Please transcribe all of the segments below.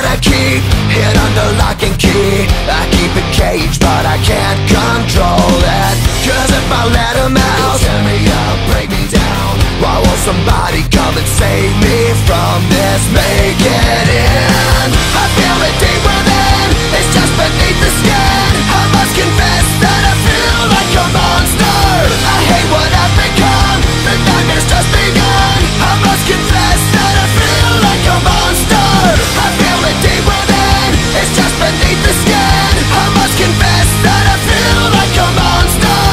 I keep. Hid under lock and key. I keep it caged I must confess that I feel like a monster.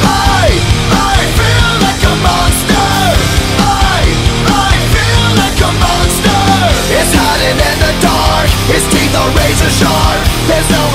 I, I feel like a monster. I, I feel like a monster. It's hiding in the dark. Teeth are razor sharp. There's no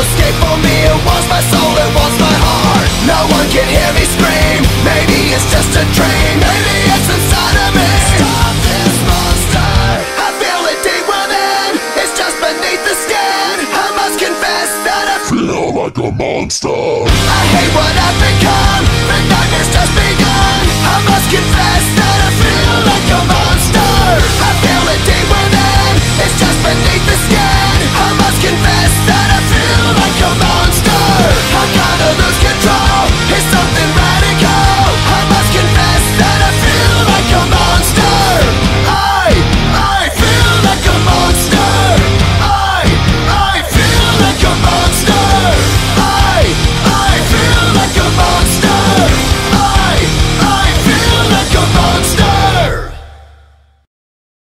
monster. I hate what I've become. The nightmare's just begun. I must confess